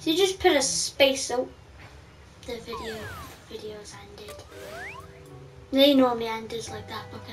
So you just put a space. out. the video videos ended. They normally end is like that, because.